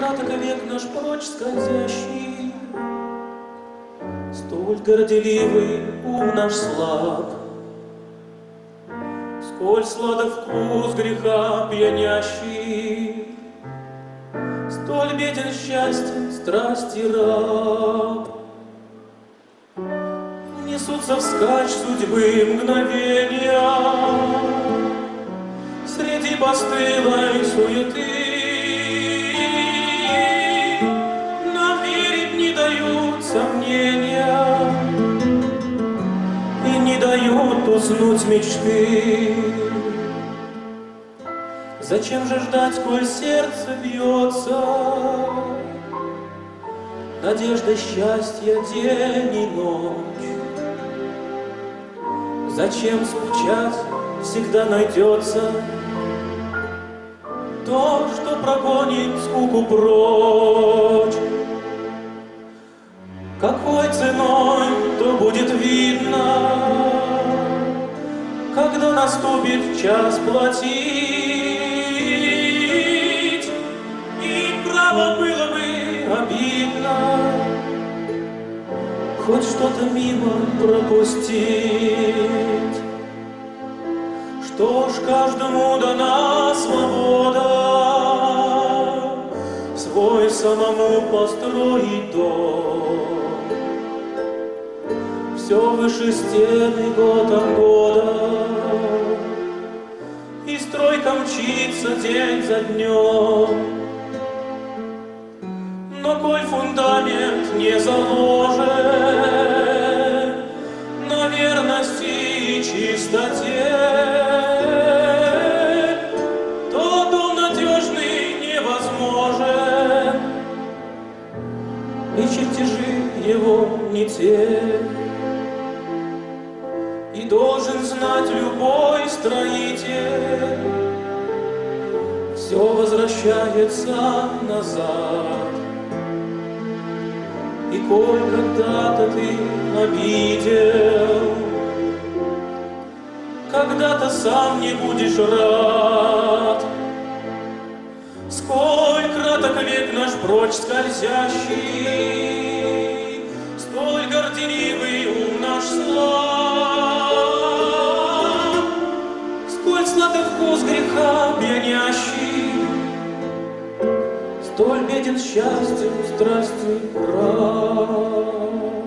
краток век наш прочь скользящий, Столь горделивый ум наш слаб, Сколь сладок вкус греха пьянящий, Столь беден счастье, страсти раб. Несутся вскачь судьбы мгновения Среди постылой суеты. Сомнения И не дают уснуть мечты. Зачем же ждать, коль сердце бьется? Надежда счастья день и ночь. Зачем скучать, всегда найдется То, что прогонит скуку прочь. Какой ценой, то будет видно, Когда наступит час платить. И право было бы обидно Хоть что-то мимо пропустить. Что ж, каждому дана свобода самому построить дом. Все выше стены год от года И стройка мчится день за днем. Но коль фундамент не заложен На верности и чистоте, И чертежи его не те. И должен знать любой строитель, все возвращается назад. И коль когда-то ты обидел, Когда-то сам не будешь рад. Сколь краток век наш прочь скользящий, Столь горделивый ум наш слаб, Сколь сладок вкус греха пьянящий, Столь беден счастьем страсти раб.